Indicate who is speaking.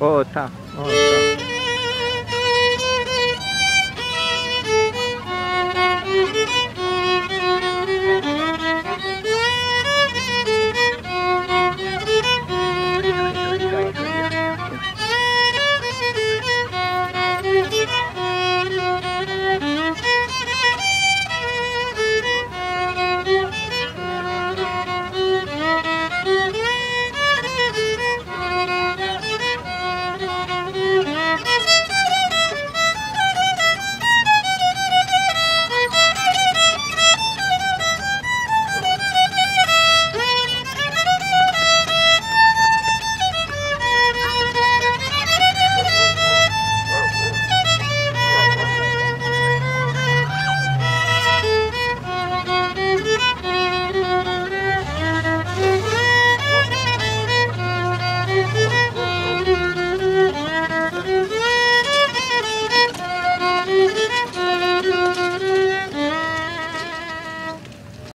Speaker 1: अच्छा
Speaker 2: हो था हो था